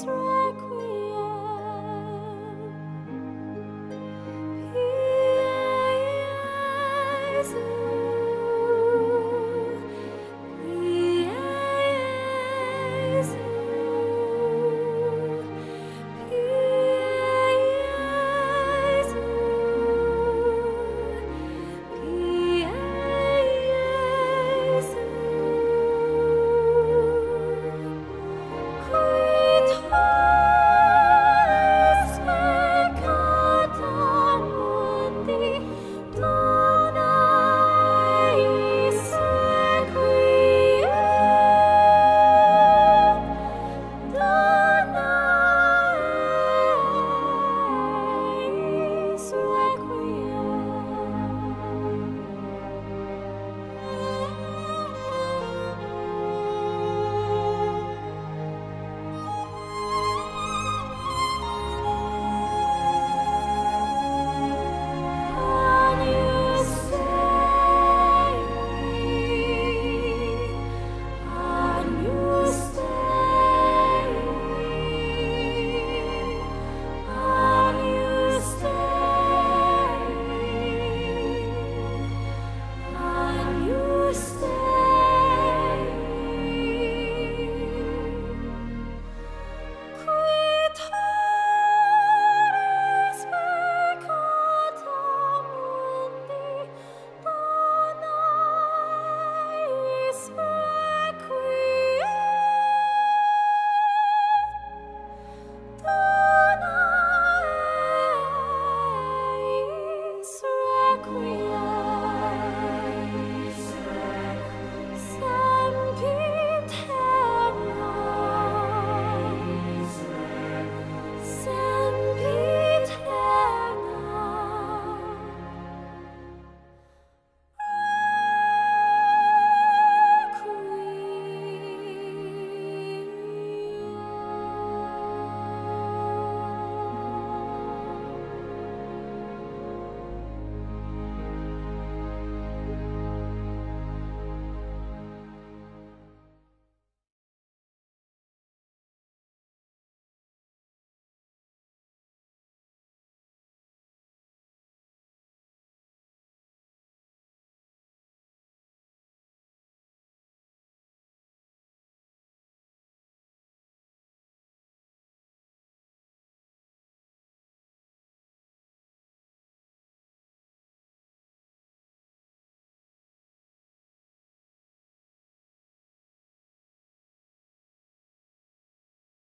requiem. P. A. S.